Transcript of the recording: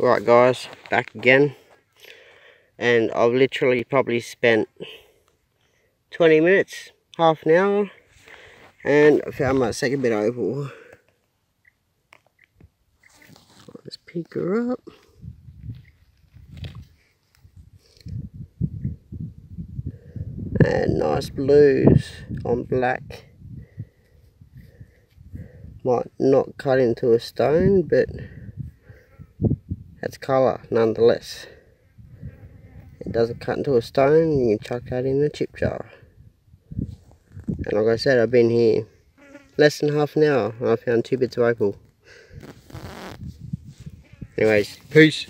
Right guys, back again. And I've literally probably spent 20 minutes, half an hour. And I found my second bit opal. Let's pick her up. And nice blues on black. Might not cut into a stone, but that's colour nonetheless. It doesn't cut into a stone, you can chuck that in a chip jar. And like I said, I've been here less than half an hour and I found two bits of opal. Anyways, peace.